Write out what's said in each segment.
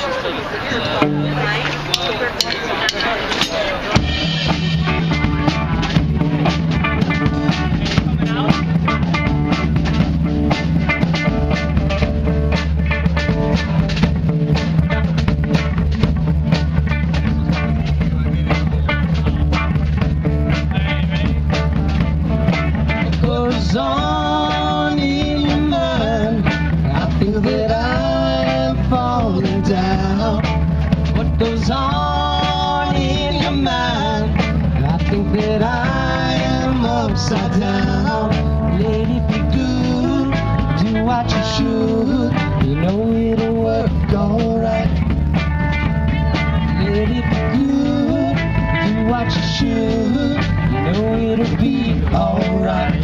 What upside down. It be good, do what you should. You know it'll work alright. It be good, do what you should. You know it'll be alright.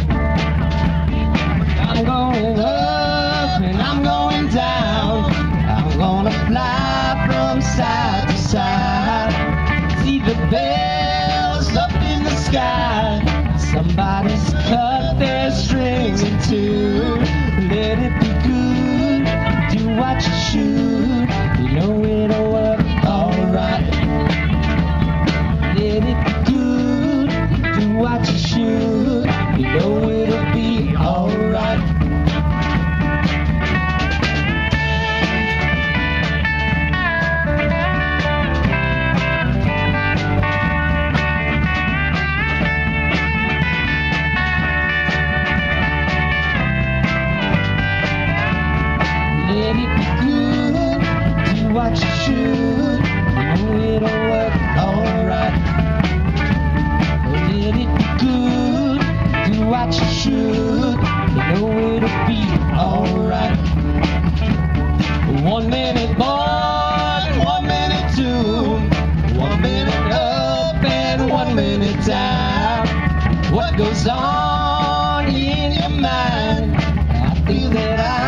I'm going up and I'm going down. I'm gonna fly from side to side. See the bells up in the sky. Somebody's cut their strings should. Work alright. It good. What you. You know it'll be alright. One minute one minute one minute up and one minute down. What goes on in your mind? I feel that I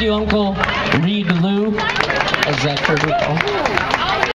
thank you, Uncle Reed Lou, as that for